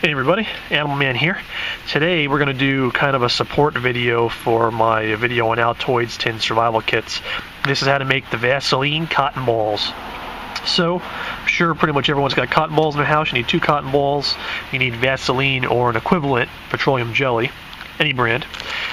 Hey everybody, Animal Man here. Today we're going to do kind of a support video for my video on Altoids tin survival kits. This is how to make the Vaseline cotton balls. So, I'm sure pretty much everyone's got cotton balls in their house. You need two cotton balls, you need Vaseline or an equivalent petroleum jelly any brand.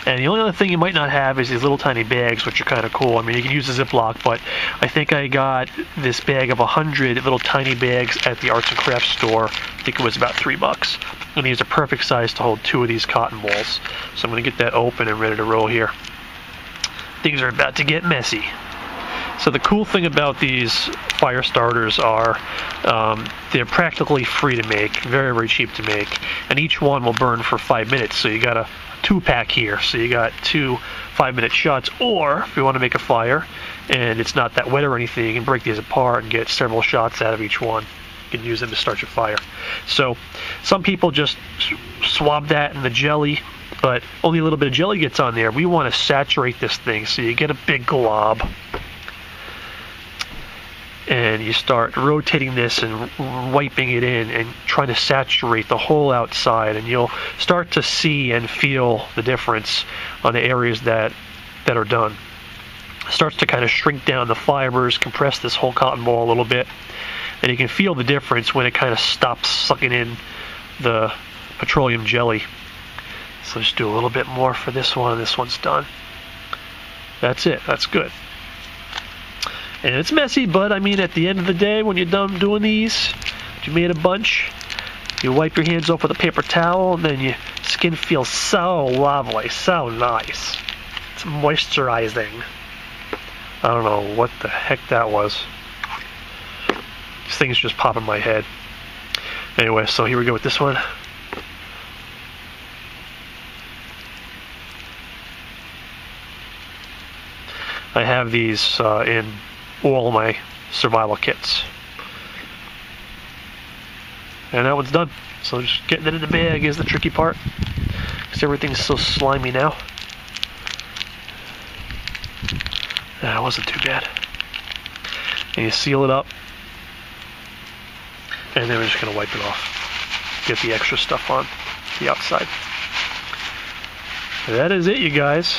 And the only other thing you might not have is these little tiny bags, which are kind of cool. I mean, you can use a Ziploc, but I think I got this bag of 100 little tiny bags at the arts and crafts store. I think it was about three bucks. And these are perfect size to hold two of these cotton balls. So I'm going to get that open and ready to roll here. Things are about to get messy. So the cool thing about these fire starters are um, they're practically free to make, very very cheap to make, and each one will burn for five minutes. So you got a two pack here, so you got two five minute shots. Or if you want to make a fire and it's not that wet or anything, you can break these apart and get several shots out of each one. You can use them to start your fire. So some people just swab that in the jelly but only a little bit of jelly gets on there. We want to saturate this thing so you get a big glob and you start rotating this and wiping it in and trying to saturate the whole outside and you'll start to see and feel the difference on the areas that that are done. It starts to kind of shrink down the fibers compress this whole cotton ball a little bit and you can feel the difference when it kind of stops sucking in the petroleum jelly. So just do a little bit more for this one. This one's done. That's it. That's good and it's messy, but I mean, at the end of the day, when you're done doing these, you made a bunch, you wipe your hands off with a paper towel, and then your skin feels so lovely, so nice. It's moisturizing. I don't know what the heck that was. These things just pop in my head. Anyway, so here we go with this one. I have these uh, in all my survival kits. And that one's done. So just getting it in the bag is the tricky part. Because everything's so slimy now. That wasn't too bad. And you seal it up. And then we're just going to wipe it off. Get the extra stuff on the outside. That is it, you guys.